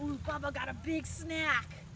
Ooh, Bubba got a big snack.